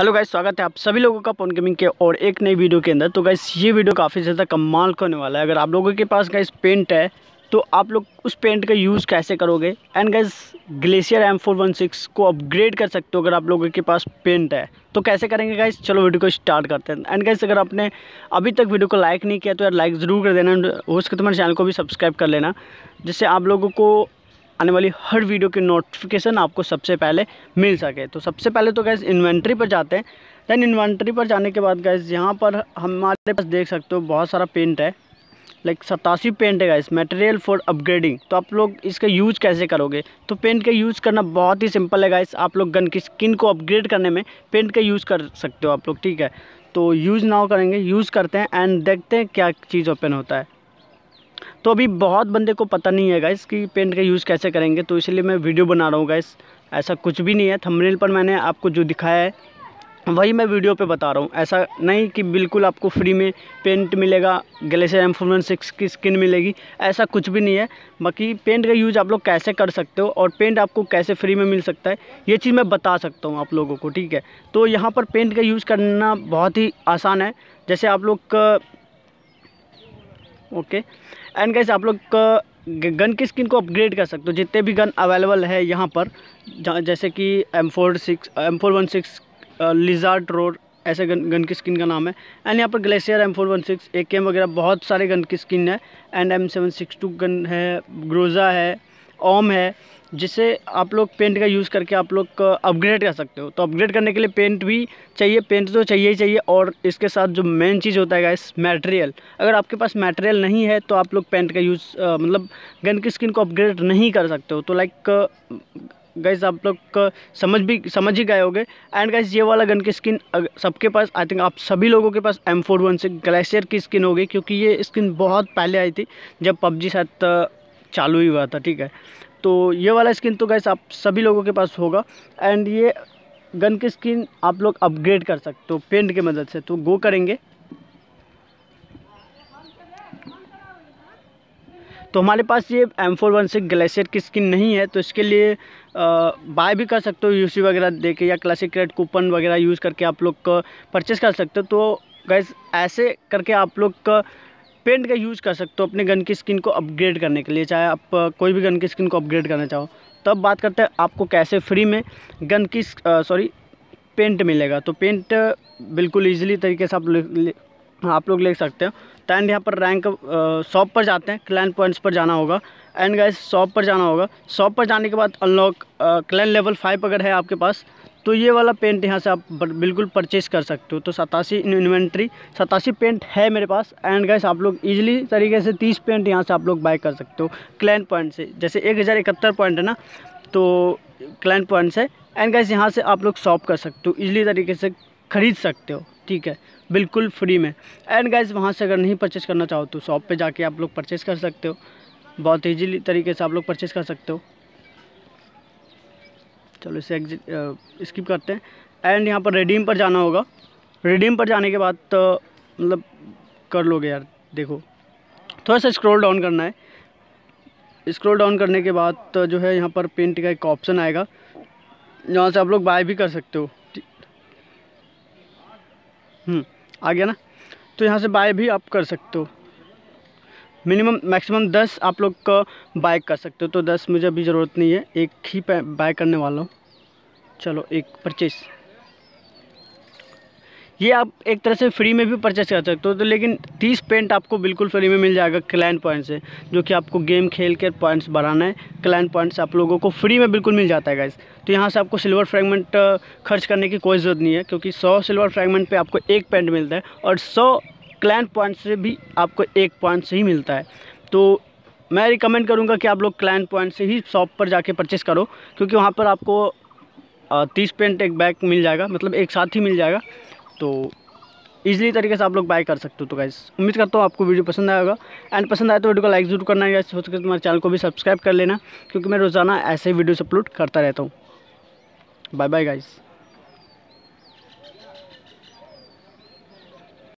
Hello guys, स्वागत है आप सभी लोगों का पॉन गेमिंग के और एक नई वीडियो के अंदर। तो गाइस, ये वीडियो काफ़ी ज़्यादा कमाल का होने वाला है। अगर आप लोगों के पास गाइस पेंट है तो आप लोग उस पेंट का यूज़ कैसे करोगे? And guys glacier M four one six को अपग्रेड कर सकते हो अगर आप लोगों के पास पेंट है। तो कैसे करेंगे गाइस? चलो वीडियो को स्टार्ट करते हैं। एंड गाइस, अगर आपने अभी तक वीडियो को लाइक नहीं किया तो यार लाइक ज़रूर कर देना। हो सके तो मेरे चैनल को भी सब्सक्राइब कर लेना, जिससे आप लोगों को आने वाली हर वीडियो की नोटिफिकेशन आपको सबसे पहले मिल सके। तो सबसे पहले तो गैस इन्वेंट्री पर जाते हैं। दैन इन्वेंट्री पर जाने के बाद गैस यहाँ पर हमारे पास देख सकते हो बहुत सारा पेंट है। लाइक सतासी पेंट है गैस मटेरियल फॉर अपग्रेडिंग तो आप लोग इसका यूज़ कैसे करोगे? तो पेंट का यूज़ करना बहुत ही सिंपल है गाइस आप लोग गन की स्किन को अपग्रेड करने में पेंट का यूज़ कर सकते हो आप लोग, ठीक है? तो यूज़ नाउ करेंगे यूज़ करते हैं एंड देखते हैं क्या चीज़ ओपन होता है। तो अभी बहुत बंदे को पता नहीं है गाइस कि पेंट का यूज़ कैसे करेंगे तो इसलिए मैं वीडियो बना रहा हूँ गाइस ऐसा कुछ भी नहीं है थंबनेल पर मैंने आपको जो दिखाया है, वही मैं वीडियो पे बता रहा हूँ। ऐसा नहीं कि बिल्कुल आपको फ्री में पेंट मिलेगा ग्लेशियर एम फोर सिक्स की स्किन मिलेगी, ऐसा कुछ भी नहीं है। बाकी पेंट का यूज़ आप लोग कैसे कर सकते हो और पेंट आपको कैसे फ्री में मिल सकता है, ये चीज़ मैं बता सकता हूँ आप लोगों को, ठीक है? तो यहाँ पर पेंट का यूज़ करना बहुत ही आसान है। जैसे आप लोग ओके। एंड कैसे आप लोग गन की स्किन को अपग्रेड कर सकते हो। जितने भी गन अवेलेबल है यहाँ पर जैसे कि M four six M four one six lizard roar ऐसे गन गन की स्किन का नाम है। एंड यहाँ पर glacier M four one six A K M वगैरह बहुत सारे गन की स्किन है। And M seven six two gun है ग्रोज़ा है ओम है। जिसे आप लोग पेंट का यूज़ करके आप लोग अपग्रेड कर सकते हो। तो अपग्रेड करने के लिए पेंट भी चाहिए पेंट तो चाहिए ही चाहिए। और इसके साथ जो मेन चीज़ होता है इस मटेरियल अगर आपके पास मटेरियल नहीं है तो आप लोग पेंट का यूज़ मतलब गन की स्किन को अपग्रेड नहीं कर सकते हो। तो लाइक गैस आप लोग समझ भी, समझ ही गए होगे। एंड गैस ये वाला गन की स्किन सबके पास आई थिंक आप सभी लोगों के पास एम फोर वन से ग्लेशियर की स्किन होगी, क्योंकि ये स्किन बहुत पहले आई थी, जब पबजी शायद चालू ही हुआ था, ठीक है। तो ये वाला स्किन तो गैस आप सभी लोगों के पास होगा। एंड ये गन की स्किन आप लोग अपग्रेड कर सकते हो पेंट की मदद से। तो गो करेंगे। तो हमारे पास ये M four one six glacier की स्किन नहीं है तो इसके लिए बाय भी कर सकते हो यूसी वगैरह दे के या क्लासिक क्रेड कूपन वगैरह यूज़ करके आप लोग परचेज़ कर सकते हो। तो गैस ऐसे करके आप लोग का पेंट का यूज़ कर सकते हो अपने गन की स्किन को अपग्रेड करने के लिए। चाहे आप कोई भी गन की स्किन को अपग्रेड करना चाहो। तब बात करते हैं आपको कैसे फ्री में गन की सॉरी, पेंट मिलेगा। तो पेंट बिल्कुल ईजिली तरीके से आप आप लोग ले सकते हो। तो एंड यहाँ पर रैंक शॉप पर जाते हैं। क्लैन पॉइंट्स पर जाना होगा। एंड गैस शॉप पर जाना होगा। शॉप पर जाने के बाद अनलॉक क्लैन लेवल फाइव अगर है आपके पास तो ये वाला पेंट यहाँ से आप बिल्कुल परचेस कर सकते हो। तो सतासी इन्वेंट्री सतासी पेंट है मेरे पास। एंड गैस आप लोग इजीली तरीके से तीस पेंट यहाँ से आप लोग बाय कर सकते हो। क्लैन पॉइंट से। जैसे एक हज़ार इकहत्तर पॉइंट है ना तो क्लैन पॉइंट से। एंड गैस यहाँ से आप लोग शॉप कर सकते हो। ईजिली तरीके से ख़रीद सकते हो। ठीक है? बिल्कुल फ्री में। एंड गैस वहाँ से अगर नहीं परचेस करना चाहो तो शॉप पर जाके आप लोग परचेस कर सकते हो। बहुत ईजीली तरीके से आप लोग परचेस कर सकते हो। चलो इसे एग्जिट स्किप करते हैं। एंड यहाँ पर रिडीम पर जाना होगा। रिडीम पर जाने के बाद तो मतलब कर लोगे यार देखो। थोड़ा सा स्क्रॉल डाउन करना है। स्क्रॉल डाउन करने के बाद तो जो है यहाँ पर पेंट का एक ऑप्शन आएगा। जहाँ से आप लोग बाय भी कर सकते हो। हम्म, आ गया ना? तो यहाँ से बाय भी आप कर सकते हो। मिनिमम, मैक्सिमम दस आप लोग का बाय कर सकते हो तो दस मुझे अभी ज़रूरत नहीं है। एक ही बाय करने वाला हूँ। चलो, एक परचेस ये आप एक तरह से फ्री में भी परचेस कर सकते हो तो लेकिन तीस पेंट आपको बिल्कुल फ्री में मिल जाएगा क्लैन पॉइंट से, जो कि आपको गेम खेल के पॉइंट्स बढ़ाना है। क्लैन पॉइंट्स आप लोगों को फ्री में बिल्कुल मिल जाता है गाइस तो यहाँ से आपको सिल्वर फ्रैगमेंट खर्च करने की कोई ज़रूरत नहीं है, क्योंकि सौ सिल्वर फ्रैगमेंट पर आपको एक पेंट मिलता है और सौ क्लैन पॉइंट से भी आपको एक पॉइंट से ही मिलता है। तो मैं रिकमेंड करूँगा कि आप लोग क्लैन पॉइंट से ही शॉप पर जाके परचेस करो, क्योंकि वहाँ पर आपको तीस पेंट एक बैग मिल जाएगा मतलब एक साथ ही मिल जाएगा। तो ईजिली तरीके से आप लोग बाय कर सकते हो। तो गाइस उम्मीद करता हूँ आपको वीडियो पसंद आएगा। एंड पसंद आए तो वीडियो को लाइक ज़रूर करना है हो सके तुम्हारे चैनल को भी सब्सक्राइब कर लेना, क्योंकि मैं रोज़ाना ऐसे ही वीडियोस अपलोड करता रहता हूँ। Bye bye guys